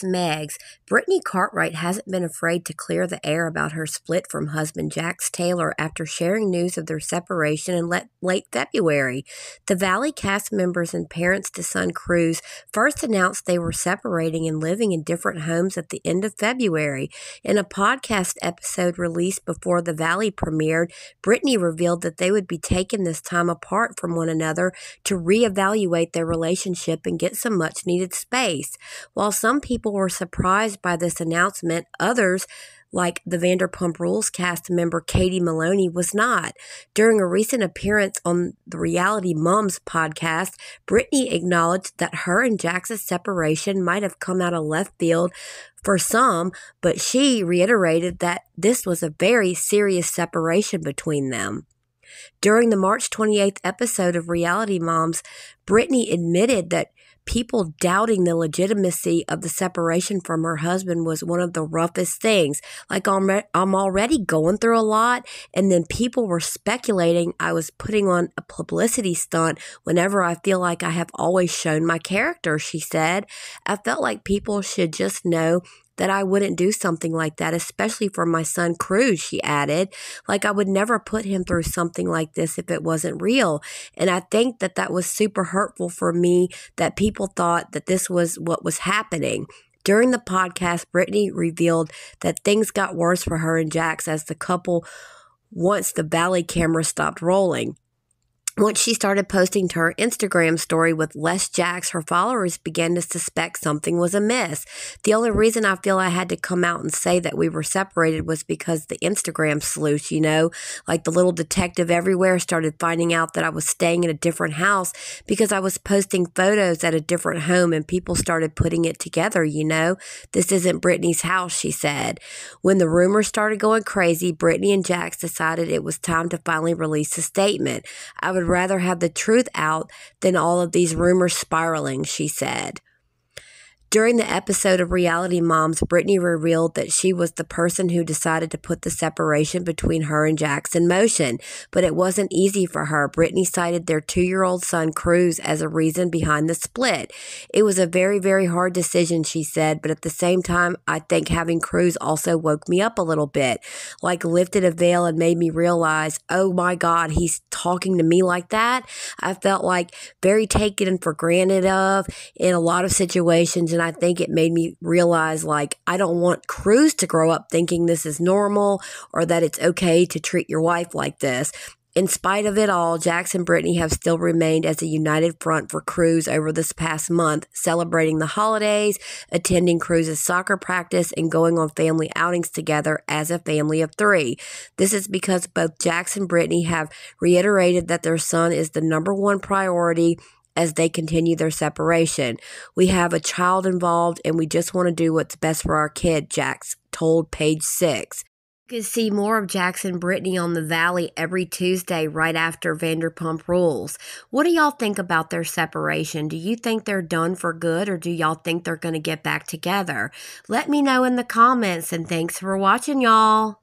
Megs. Brittany Cartwright hasn't been afraid to clear the air about her split from husband Jax Taylor after sharing news of their separation in late February. The Valley cast members and parents to son Cruz first announced they were separating and living in different homes at the end of February. In a podcast episode released before the Valley premiered, Brittany revealed that they would be taking this time apart from one another to reevaluate their relationship and get some much needed space. While some people were surprised by this announcement, others, like the Vanderpump Rules cast member Katie Maloney, was not. During a recent appearance on the Reality Moms podcast, Brittany acknowledged that her and Jax's separation might have come out of left field for some, but she reiterated that this was a very serious separation between them. During the March 28th episode of Reality Moms, Brittany admitted that people doubting the legitimacy of the separation from her husband was one of the roughest things. Like I'm, I'm already going through a lot, and then people were speculating I was putting on a publicity stunt whenever I feel like I have always shown my character, she said. I felt like people should just know that I wouldn't do something like that, especially for my son Cruz, she added. Like I would never put him through something like this if it wasn't real. And I think that that was super hurtful for me that people thought that this was what was happening. During the podcast, Brittany revealed that things got worse for her and Jax as the couple once the Valley camera stopped rolling. Once she started posting to her Instagram story with less Jax, her followers began to suspect something was amiss. The only reason I feel I had to come out and say that we were separated was because the Instagram sleuth, you know, like the little detective everywhere started finding out that I was staying in a different house because I was posting photos at a different home and people started putting it together, you know. This isn't Brittany's house, she said. When the rumors started going crazy, Brittany and Jax decided it was time to finally release a statement. I would would rather have the truth out than all of these rumors spiraling, she said. During the episode of Reality Moms, Brittany revealed that she was the person who decided to put the separation between her and Jax in motion, but it wasn't easy for her. Brittany cited their two year old son, Cruz, as a reason behind the split. It was a very, very hard decision, she said, but at the same time, I think having Cruz also woke me up a little bit, like lifted a veil and made me realize, oh my God, he's talking to me like that. I felt like very taken for granted of in a lot of situations. And I think it made me realize like I don't want Cruz to grow up thinking this is normal or that it's okay to treat your wife like this. In spite of it all, Jax and Brittany have still remained as a united front for Cruz over this past month, celebrating the holidays, attending Cruz's soccer practice, and going on family outings together as a family of three. This is because both Jax and Brittany have reiterated that their son is the number one priority as they continue their separation. We have a child involved and we just want to do what's best for our kid, Jax told page six. You can see more of and Brittany on the Valley every Tuesday right after Vanderpump Rules. What do y'all think about their separation? Do you think they're done for good or do y'all think they're going to get back together? Let me know in the comments and thanks for watching, y'all.